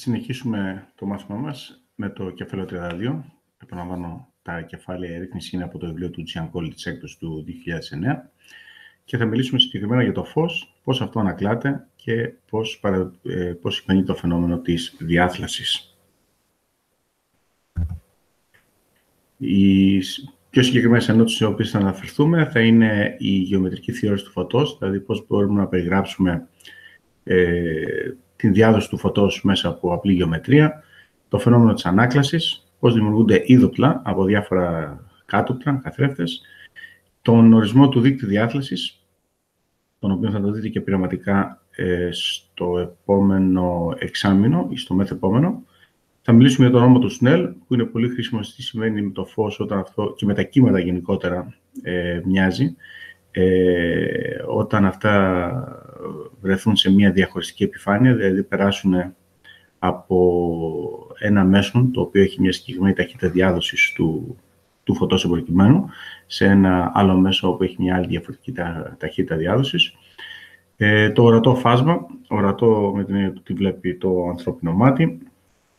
συνεχίσουμε το μάθημά μας με το κεφάλαιο 32. Επαναλαμβάνω, τα κεφάλαια ερήφνηση είναι από το βιβλίο του Giancoli της έκτος του 2009 και θα μιλήσουμε συγκεκριμένα για το φως, πώς αυτό ανακλάται και πώς, παρα, ε, πώς το φαινόμενο της διάθλασης. Οι πιο συγκεκριμένες ενότητες στις οποίες θα αναφερθούμε θα είναι η γεωμετρική θεώρηση του φωτός, δηλαδή πώς μπορούμε να περιγράψουμε ε, την διάδοση του φωτός μέσα από απλή γεωμετρία, το φαινόμενο της ανάκλασης, πώς δημιουργούνται είδοπλα από διάφορα κάτωπλα, καθρέφτες, τον ορισμό του δίκτυου διάθλασης, τον οποίο θα το δείτε και πειραματικά ε, στο επόμενο εξάμεινο ή στο μεθεπόμενο. Θα μιλήσουμε για το όνομα του Σνέλ, που είναι πολύ χρήσιμο τι σημαίνει με το φως όταν αυτό και με τα κύματα γενικότερα ε, μοιάζει. Ε, όταν αυτά βρεθούν σε μια διαχωριστική επιφάνεια, δηλαδή περάσουν από ένα μέσον το οποίο έχει μια συγκεκριμένη ταχύτητα διάδοσης του, του φωτός προκειμένου σε ένα άλλο μέσο που έχει μια άλλη διαφορετική ταχύτητα διάδοσης. Ε, το ορατό φάσμα, ορατό με την έννοια ότι βλέπει το ανθρώπινο μάτι,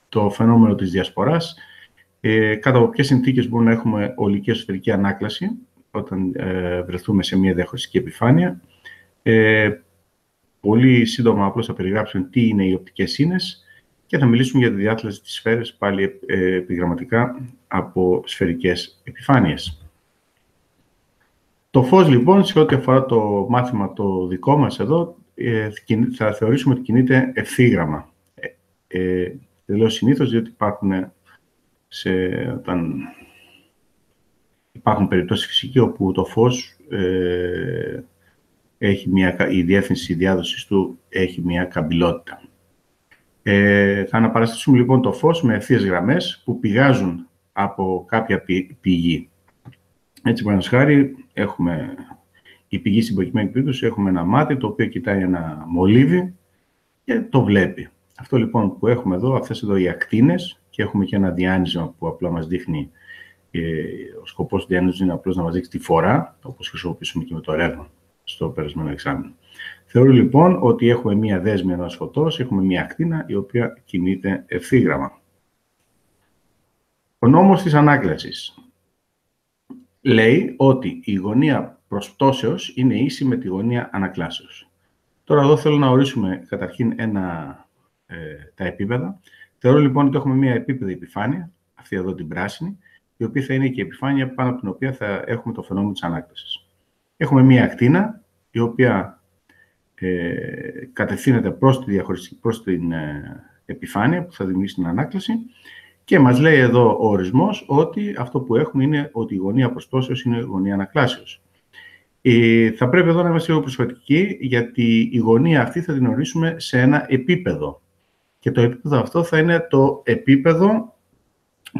το φαινόμενο της διασποράς, ε, κάτω από ποιες συνθήκες μπορούμε να έχουμε ολική εσωτερική ανάκλαση όταν ε, βρεθούμε σε μια διαχωριστική επιφάνεια, ε, Πολύ σύντομα απλώς θα περιγράψουμε τι είναι οι οπτικές σύνες και θα μιλήσουμε για τη διάθεση της σφαίρες πάλι ε, επιγραμματικά από σφαιρικές επιφάνειες. Το φως λοιπόν, σε ό,τι αφορά το μάθημα το δικό μας εδώ, ε, θα θεωρήσουμε ότι κινείται ευθύγραμμα. Ε, ε, δεν λέω συνήθως, διότι υπάρχουν, σε, όταν υπάρχουν περιπτώσεις φυσική όπου το φως ε, έχει μια, η διεύθυνση διάδοσης του έχει μια καμπυλότητα. Ε, θα αναπαραστήσουμε λοιπόν το φως με ευθείες γραμμές που πηγάζουν από κάποια πηγή. Έτσι, πάνω χάρη, έχουμε η πηγή στην προκειμένη περίπτωση, έχουμε ένα μάτι το οποίο κοιτάει ένα μολύβι και το βλέπει. Αυτό λοιπόν που έχουμε εδώ, αυτές εδώ οι ακτίνες και έχουμε και ένα διάνυσμα που απλά μας δείχνει ε, ο σκοπός του διάνυσμα είναι απλώς να μας δείξει τη φορά, όπως χρησιμοποιήσουμε και με το ρεύμα στο περασμένο εξάμεινο. Θεωρώ λοιπόν ότι έχουμε μία δέσμη ενός φωτός, έχουμε μία ακτίνα η οποία κινείται ευθύγραμμα. Ο νόμος της ανάκλασης λέει ότι η γωνία προσπτώσεως είναι ίση με τη γωνία ανακλάσεως. Τώρα εδώ θέλω να ορίσουμε καταρχήν ένα, ε, τα επίπεδα. Θεωρώ λοιπόν ότι έχουμε μία επίπεδη επιφάνεια, αυτή εδώ την πράσινη, η οποία θα είναι και η επιφάνεια πάνω από την οποία θα έχουμε το φαινόμενο της ανάκλασης. Έχουμε μία ακτίνα, η οποία ε, κατευθύνεται προς, τη προς την ε, επιφάνεια που θα δημιουργήσει την ανάκλαση και μας λέει εδώ ο ορισμός ότι αυτό που έχουμε είναι ότι η γωνία προστώσεως είναι η γωνία ανακλάσεως. Ε, θα πρέπει εδώ να είμαστε λίγο προσφατικοί, γιατί η γωνία αυτή θα την ορίσουμε σε ένα επίπεδο. Και το επίπεδο αυτό θα είναι το επίπεδο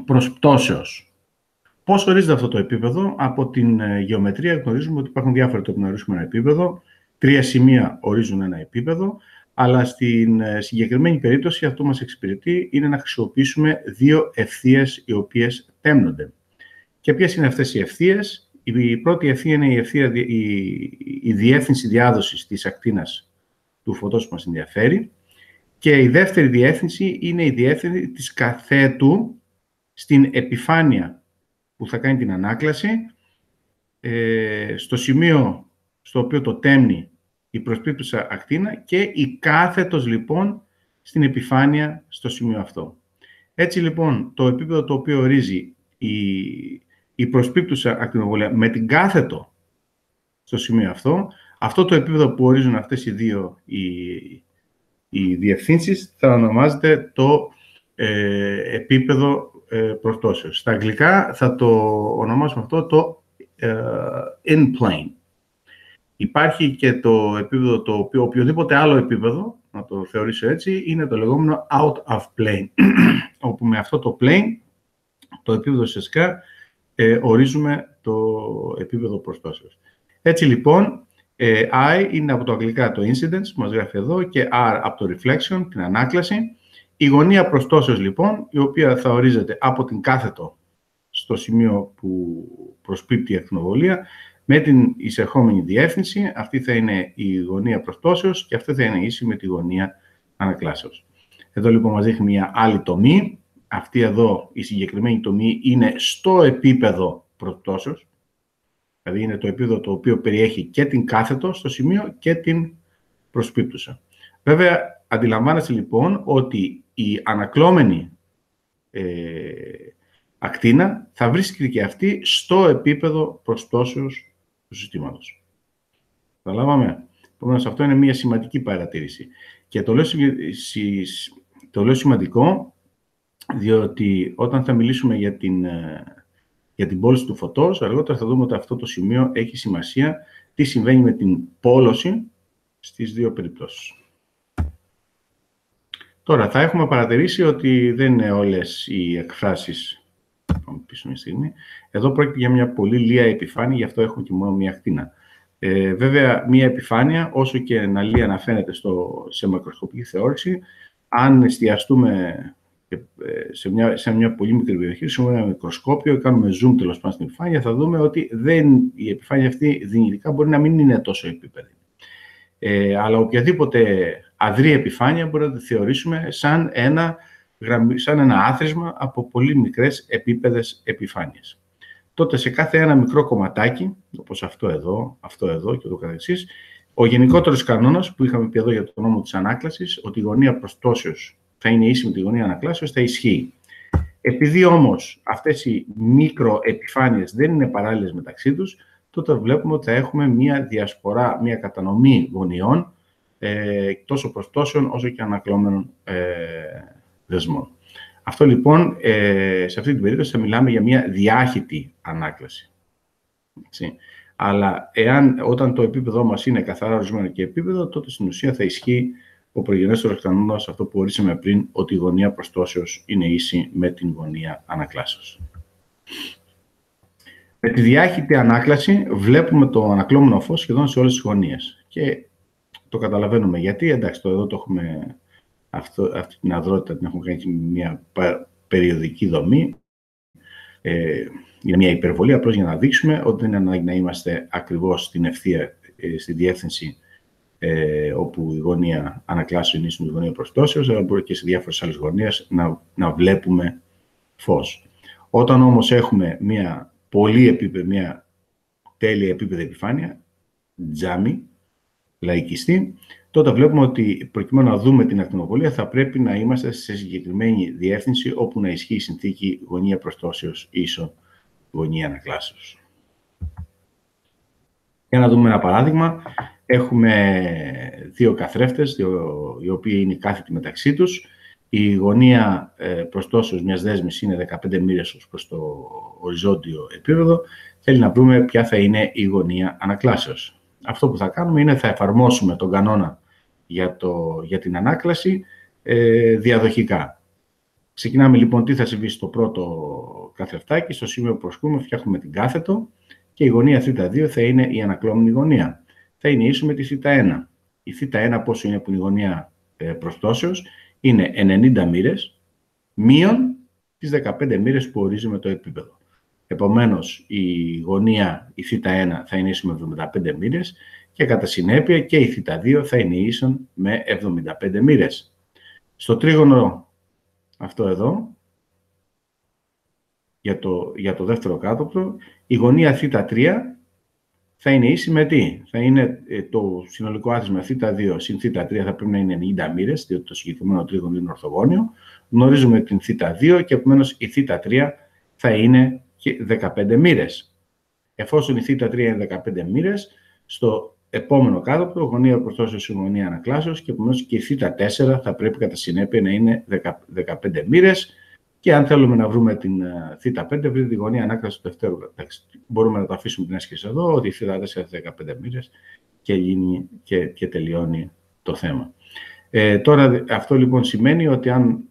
προσπτώσεως. Πώς ορίζεται αυτό το επίπεδο, από την ε, γεωμετρία γνωρίζουμε ότι υπάρχουν διάφορα τρόποι να ορίσουμε ένα επίπεδο. Τρία σημεία ορίζουν ένα επίπεδο, αλλά στην ε, συγκεκριμένη περίπτωση αυτό μας εξυπηρετεί είναι να χρησιμοποιήσουμε δύο ευθείες οι οποίες τέμνονται. Και ποιες είναι αυτές οι ευθείες, Η πρώτη ευθεία είναι η, ευθεία, η, η διεύθυνση διάδοσης της ακτίνας του φωτός που μας ενδιαφέρει και η δεύτερη διεύθυνση είναι η διεύθυνση της καθέτου στην επιφάνεια που θα κάνει την ανάκλαση ε, στο σημείο στο οποίο το τέμνει η προσπίπτουσα ακτίνα και η κάθετος λοιπόν στην επιφάνεια στο σημείο αυτό. Έτσι λοιπόν το επίπεδο το οποίο ορίζει η, η προσπίπτουσα ακτινοβολία με την κάθετο στο σημείο αυτό, αυτό το επίπεδο που ορίζουν αυτές οι δύο οι, οι διευθύνσεις θα ονομάζεται το ε, επίπεδο ε, Στα αγγλικά θα το ονομάσουμε αυτό το ε, in plane. Υπάρχει και το επίπεδο το οποίο οποιοδήποτε άλλο επίπεδο, να το θεωρήσω έτσι, είναι το λεγόμενο out of plane. όπου με αυτό το plane, το επίπεδο ουσιαστικά, ε, ορίζουμε το επίπεδο προστάσεως. Έτσι λοιπόν, ε, I είναι από το αγγλικά το incidence, που μας γράφει εδώ, και R από το reflection, την ανάκλαση, η γωνία προστώσεως λοιπόν, η οποία θα ορίζεται από την κάθετο στο σημείο που προσπίπτει η ακτινοβολία, με την εισερχόμενη διεύθυνση, αυτή θα είναι η γωνία προστώσεως και αυτή θα είναι ίση με τη γωνία ανακλάσεως. Εδώ λοιπόν μας δείχνει μια άλλη τομή. Αυτή εδώ, η συγκεκριμένη τομή, είναι στο επίπεδο προπτώσεως. Δηλαδή είναι το επίπεδο το οποίο περιέχει και την κάθετο στο σημείο και την προσπίπτουσα. Βέβαια, αντιλαμβάνεστε λοιπόν ότι η ανακλώμενη ε, ακτίνα θα βρίσκεται και αυτή στο επίπεδο προστώσεως του συστήματος. Καταλάβαμε. Επομένως, αυτό είναι μια σημαντική παρατήρηση. Και το λέω, το λέω σημαντικό, διότι όταν θα μιλήσουμε για την, ε, για την πόλωση του φωτός, αργότερα θα δούμε ότι αυτό το σημείο έχει σημασία τι συμβαίνει με την πόλωση στις δύο περιπτώσεις. Τώρα, θα έχουμε παρατηρήσει ότι δεν είναι όλες οι εκφράσεις... Πάμε πίσω μια στιγμή. Εδώ πρόκειται για μια πολύ λία επιφάνεια, γι' αυτό έχουμε και μόνο μια ακτίνα. Ε, βέβαια, μια επιφάνεια, όσο και να λία να φαίνεται στο, σε μακροσκοπική θεώρηση, αν εστιαστούμε ε, σε μια, σε μια πολύ μικρή περιοχή, σε ένα μικροσκόπιο, κάνουμε zoom τέλος πάντων στην επιφάνεια, θα δούμε ότι δεν, η επιφάνεια αυτή δυνητικά μπορεί να μην είναι τόσο επίπεδη. Ε, αλλά οποιαδήποτε αδρή επιφάνεια μπορεί να τη θεωρήσουμε σαν ένα, σαν ένα άθροισμα από πολύ μικρές επίπεδες επιφάνειες. Τότε σε κάθε ένα μικρό κομματάκι, όπως αυτό εδώ, αυτό εδώ και το καθεξής, ο γενικότερος κανόνας που είχαμε πει εδώ για το νόμο της ανάκλασης, ότι η γωνία προστώσεως θα είναι ίση με τη γωνία ανακλάσεως, θα ισχύει. Επειδή όμως αυτές οι μικροεπιφάνειες δεν είναι παράλληλες μεταξύ τους, τότε βλέπουμε ότι θα έχουμε μία διασπορά, μία κατανομή γωνιών, ε, τόσο προστώσεων όσο και ανακλώμενων ε, δεσμών. Αυτό λοιπόν, ε, σε αυτή την περίπτωση θα μιλάμε για μία διάχυτη ανάκλαση. Έτσι. Αλλά εάν, όταν το επίπεδό μας είναι καθαρά ορισμένο και επίπεδο, τότε στην ουσία θα ισχύει ο προγενέστερος κανόνας, αυτό που ορίσαμε πριν, ότι η γωνία προστώσεως είναι ίση με την γωνία ανακλάσεως. Με τη διάχυτη ανάκλαση βλέπουμε το ανακλώμενο φως σχεδόν σε όλες τις γωνίες. Και το καταλαβαίνουμε γιατί. Εντάξει, το εδώ το έχουμε αυτό, αυτή την αδρότητα την έχουμε κάνει μια περιοδική δομή. Ε, είναι μια υπερβολή, απλώς για να δείξουμε ότι δεν είναι ανάγκη να είμαστε ακριβώς στην ευθεία, ε, στη διεύθυνση ε, όπου η γωνία ανακλάσεων είναι στην γωνία προστώσεως, αλλά μπορεί και σε διάφορες άλλες γωνίες να, να βλέπουμε φως. Όταν όμως έχουμε μια πολύ επίπεδη, μια τέλεια επίπεδη επιφάνεια, τζάμι, λαϊκιστή, τότε βλέπουμε ότι προκειμένου να δούμε την ακτινοβολία θα πρέπει να είμαστε σε συγκεκριμένη διεύθυνση όπου να ισχύει η συνθήκη γωνία προστώσεως ίσο γωνία ανακλάσεως. Για να δούμε ένα παράδειγμα. Έχουμε δύο καθρέφτες, οι οποίοι είναι κάθετοι μεταξύ τους. Η γωνία ε, προστώσεως μιας δέσμης είναι 15 μοίρες ως προς το οριζόντιο επίπεδο. Θέλει να βρούμε ποια θα είναι η γωνία ανακλάσεως. Αυτό που θα κάνουμε είναι θα εφαρμόσουμε τον κανόνα για, το, για την ανάκλαση ε, διαδοχικά. Ξεκινάμε λοιπόν τι θα συμβεί στο πρώτο καθρεφτάκι. Στο σημείο που προσκούμε φτιάχνουμε την κάθετο και η γωνία θ2 θα είναι η ανακλώμενη γωνία. Θα είναι ίσο με της θ1. Η θ1 πόσο είναι που είναι η γωνία ε, προστώσεως είναι 90 μοίρες μείον τις 15 μοίρες που ορίζουμε το επίπεδο. Επομένως, η γωνία, η θ1 θα είναι ίσο με 75 μοίρες και κατά συνέπεια και η θ2 θα είναι ίσον με 75 μοίρες. Στο τρίγωνο αυτό εδώ, για το, για το δεύτερο κάτωπτρο, η γωνία θ3 θα είναι ίση με τι; Θα είναι ε, το συνολικό άθροισμα θ2 συν θ3 θα πρέπει να είναι 90 μοίρες, διότι το συγκεκριμένο τρίγωνο είναι ορθογώνιο. Γνωρίζουμε την θ2 και επομένως η θ3 θα είναι 15 μοίρες. Εφόσον η θ3 είναι 15 μοίρες, στο επόμενο κάτωπτρο, γωνία η γωνία ανακλάσεως και επομένως και η θ4 θα πρέπει κατά συνέπεια να είναι 15 μοίρες. Και αν θέλουμε να βρούμε την ε, θ5, βρείτε τη γωνία ανάκλαση του δευτέρου. Μπορούμε να το αφήσουμε την άσκηση εδώ, ότι η θ4 θα 15 μοίρες και, γίνει, και, και τελειώνει το θέμα. Ε, τώρα αυτό λοιπόν σημαίνει ότι αν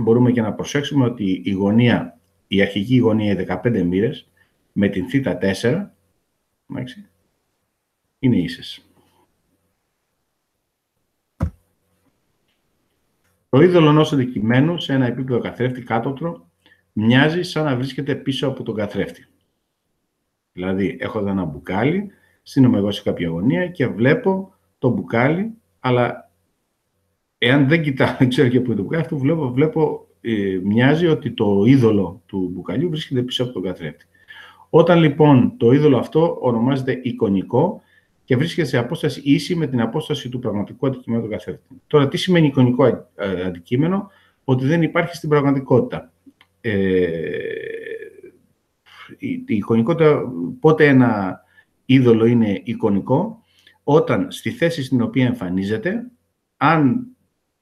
μπορούμε και να προσέξουμε ότι η γωνία, η αρχική γωνία 15 μοίρες με την θ4 είναι ίσες. Το είδωλο ενός αντικειμένου σε ένα επίπεδο καθρέφτη κάτωτρο μοιάζει σαν να βρίσκεται πίσω από τον καθρέφτη. Δηλαδή, έχω εδώ ένα μπουκάλι, στείνομαι εγώ σε κάποια γωνία και βλέπω το μπουκάλι, αλλά εάν δεν κοιτάω, δεν ξέρω και πού είναι το μπουκάλι, αυτό βλέπω, βλέπω ε, μοιάζει ότι το είδωλο του μπουκαλιού βρίσκεται πίσω από τον καθρέφτη. Όταν λοιπόν το είδωλο αυτό ονομάζεται εικονικό και βρίσκεται σε απόσταση ίση με την απόσταση του πραγματικού αντικειμένου του καθρέφτη. Τώρα, τι σημαίνει εικονικό ε, αντικείμενο, ότι δεν υπάρχει στην πραγματικότητα. Ε, η, η εικονικότητα, πότε ένα είδωλο είναι εικονικό, όταν στη θέση στην οποία εμφανίζεται, αν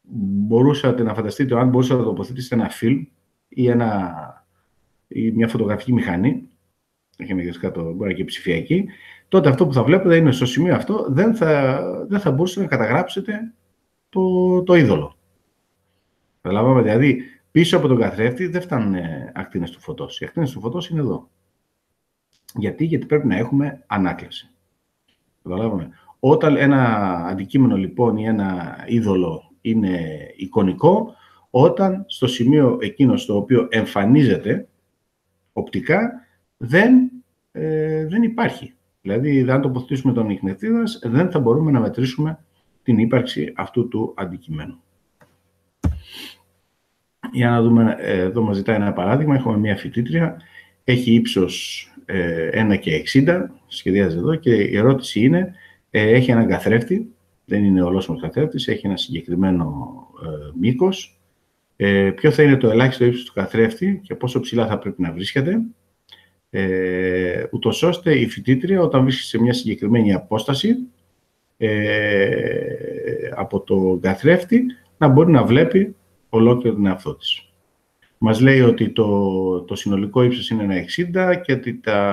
μπορούσατε να φανταστείτε, αν μπορούσατε να τοποθετήσετε ένα φιλμ ή, ένα, ή μια φωτογραφική μηχανή, έχει και κάτω, μπορεί και ψηφιακή, τότε αυτό που θα βλέπετε είναι στο σημείο αυτό, δεν θα, δεν θα μπορούσατε να καταγράψετε το, το είδωλο. Καταλάβαμε, δηλαδή, πίσω από τον καθρέφτη δεν φτάνουν ακτίνες του φωτός. Οι ακτίνες του φωτός είναι εδώ. Γιατί, γιατί πρέπει να έχουμε ανάκλαση. Καταλάβαμε. Όταν ένα αντικείμενο λοιπόν ή ένα είδωλο είναι εικονικό, όταν στο σημείο εκείνο στο οποίο εμφανίζεται οπτικά δεν, ε, δεν υπάρχει. Δηλαδή, αν τοποθετήσουμε τον ίχνευτή δεν θα μπορούμε να μετρήσουμε την ύπαρξη αυτού του αντικειμένου. Για να δούμε, ε, εδώ μας ζητάει ένα παράδειγμα. Έχουμε μια φοιτήτρια, έχει ύψος 1 ε, και 60, σχεδιάζει εδώ και η ερώτηση είναι, ε, έχει έναν καθρέφτη, δεν είναι ολόσωμος καθρέφτης, έχει ένα συγκεκριμένο ε, μήκος, ε, ποιο θα είναι το ελάχιστο ύψος του καθρέφτη και πόσο ψηλά θα πρέπει να βρίσκεται, ε, ούτως ώστε η φοιτήτρια όταν βρίσκεται σε μια συγκεκριμένη απόσταση ε, από το καθρέφτη να μπορεί να βλέπει ολόκληρο την εαυτό της. Μας λέει ότι το, το συνολικό ύψος είναι ένα 60 και ότι τα